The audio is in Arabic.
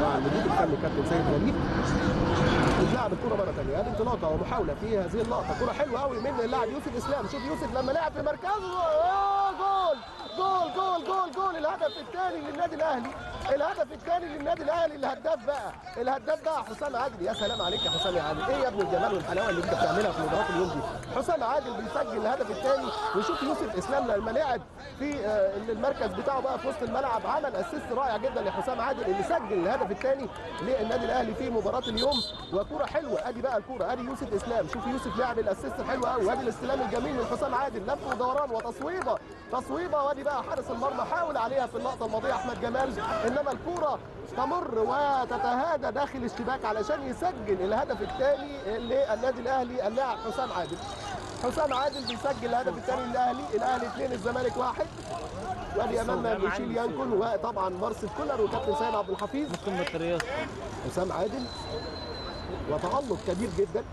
مع المدير الفني كابتن سيد غريب بتلعب الكرة مره ثانية ادي انطلاقه ومحاوله في هذه اللقطه كره حلوة قوي من اللاعب يوسف اسلام شوف يوسف لما لعب في مركزه جول جول جول جول جول الهدف الثاني للنادي الاهلي الهدف الثاني للنادي الأهلي الهداف بقى. الهداف بقى حسام عادل. يا سلام عليك يا حسام يا عادل. إيه يا ابن الجمال والحلاوة اللي أنت بتعملها في مباراة اليوم دي؟ حسام عادل بيسجل الهدف الثاني وشوف يوسف إسلام لما لعب في آه، المركز بتاعه بقى في وسط الملعب. عمل assist رائع جدا لحسام عادل اللي سجل الهدف الثاني للنادي الأهلي في مباراة اليوم. وكوره حلوة. أدي بقى الكوره أدي يوسف إسلام. شوف يوسف لعب الاسيست الحلو قوي وأدي الاستلام الجميل من حسام عادل. لف ودوران وتصويبة. تصويبة. وأدي بقى حارس المرمى. حاول عليها في اللقطة الماضية أحمد جمال. انما الكورة تمر وتتهادى داخل الشباك علشان يسجل الهدف الثاني للنادي الأهلي اللاعب حسام عادل. حسام عادل بيسجل الهدف الثاني للأهلي الأهلي اثنين الزمالك واحد. وادي امامنا ميشيل يانكون وطبعا مارسيل كولر وكابتن سيد عبد الحفيظ. حسام عادل وتألق كبير جدا.